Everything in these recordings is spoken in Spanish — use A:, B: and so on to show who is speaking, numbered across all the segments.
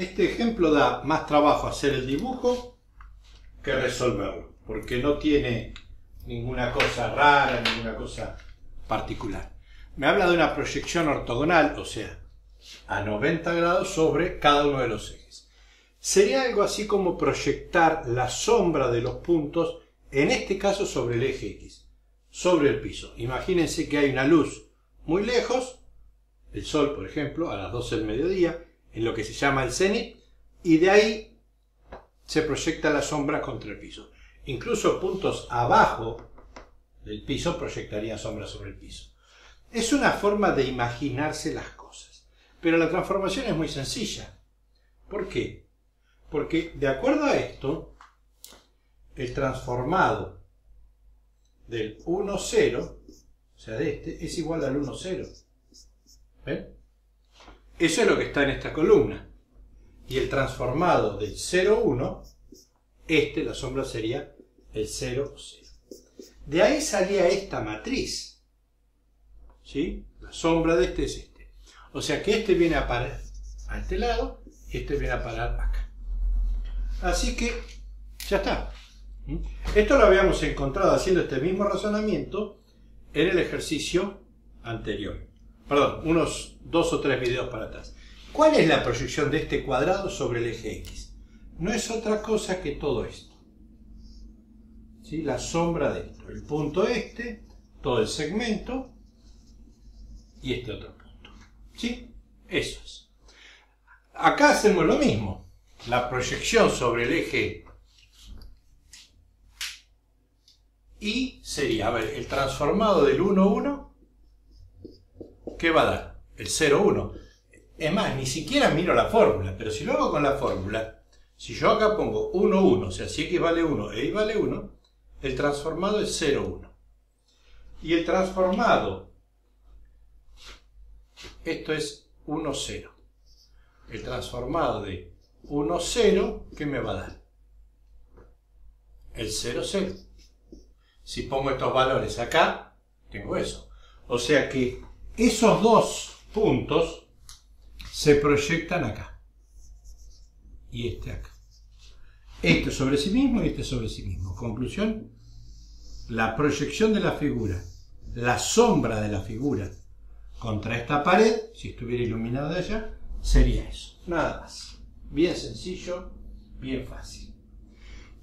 A: Este ejemplo da más trabajo hacer el dibujo que resolverlo, porque no tiene ninguna cosa rara, ninguna cosa particular. Me habla de una proyección ortogonal, o sea, a 90 grados sobre cada uno de los ejes. Sería algo así como proyectar la sombra de los puntos, en este caso sobre el eje X, sobre el piso. Imagínense que hay una luz muy lejos, el sol por ejemplo, a las 12 del mediodía, en lo que se llama el cenit, y de ahí se proyecta la sombra contra el piso. Incluso puntos abajo del piso proyectarían sombra sobre el piso. Es una forma de imaginarse las cosas. Pero la transformación es muy sencilla. ¿Por qué? Porque de acuerdo a esto, el transformado del 1, 0, o sea, de este, es igual al 1, 0. ¿Ven? Eso es lo que está en esta columna. Y el transformado del 0, 1, este, la sombra sería el 0, 0. De ahí salía esta matriz. ¿Sí? La sombra de este es este. O sea que este viene a parar a este lado y este viene a parar acá. Así que ya está. ¿Mm? Esto lo habíamos encontrado haciendo este mismo razonamiento en el ejercicio anterior perdón, unos dos o tres videos para atrás. ¿Cuál es la proyección de este cuadrado sobre el eje X? No es otra cosa que todo esto. ¿Sí? La sombra de esto. El punto este, todo el segmento y este otro punto. ¿Sí? Eso es. Acá hacemos lo mismo. La proyección sobre el eje Y sería, a ver, el transformado del 1, 1 ¿qué va a dar? El 0,1. Es más, ni siquiera miro la fórmula, pero si lo hago con la fórmula, si yo acá pongo 1, 1, o sea, si x vale 1 e y vale 1, el transformado es 0, 1. Y el transformado, esto es 1, 0. El transformado de 1, 0, ¿qué me va a dar? El 0, 0. Si pongo estos valores acá, tengo eso. O sea que esos dos puntos se proyectan acá. Y este acá. Este sobre sí mismo y este sobre sí mismo. Conclusión, la proyección de la figura, la sombra de la figura contra esta pared, si estuviera iluminada de allá, sería eso. Nada más. Bien sencillo, bien fácil.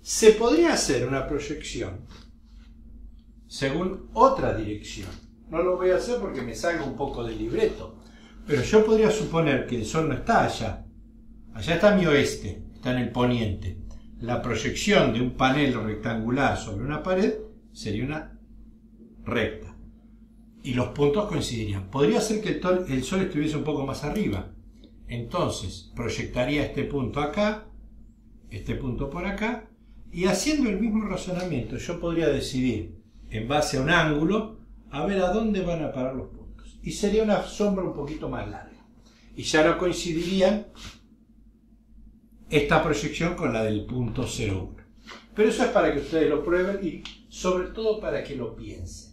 A: Se podría hacer una proyección según otra dirección no lo voy a hacer porque me salga un poco del libreto. Pero yo podría suponer que el sol no está allá. Allá está mi oeste, está en el poniente. La proyección de un panel rectangular sobre una pared sería una recta. Y los puntos coincidirían. Podría ser que el, sol estuviese un poco más arriba. Entonces proyectaría este punto acá, este punto por acá, y haciendo el mismo razonamiento yo podría decidir, en base a un ángulo, a ver a dónde van a parar los puntos. Y sería una sombra un poquito más larga. Y ya no coincidiría esta proyección con la del punto 01. Pero eso es para que ustedes lo prueben y sobre todo para que lo piensen.